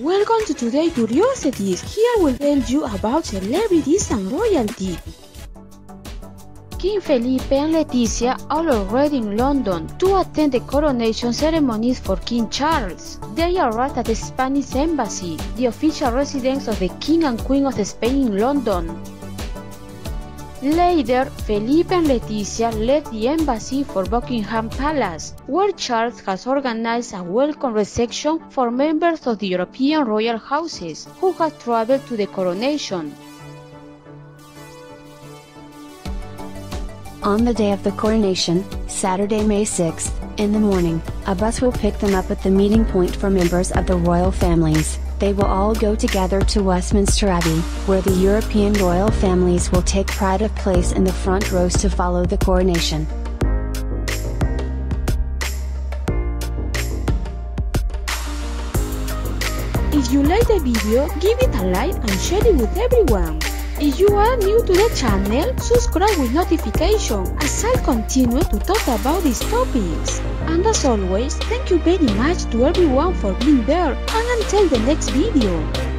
Welcome to Today Curiosities. Here we'll tell you about celebrities and royalty. King Felipe and Letizia are already in London to attend the coronation ceremonies for King Charles. They arrived at the Spanish Embassy, the official residence of the King and Queen of Spain in London. Later, Felipe and Letizia left the embassy for Buckingham Palace, where Charles has organized a welcome reception for members of the European royal houses who have traveled to the coronation. On the day of the coronation, Saturday, May 6th, in the morning, a bus will pick them up at the meeting point for members of the royal families. They will all go together to Westminster Abbey, where the European royal families will take pride of place in the front rows to follow the coronation. If you like the video, give it a like and share it with everyone. If you are new to the channel, subscribe with notification as I'll continue to talk about these topics. And as always, thank you very much to everyone for being there and until the next video.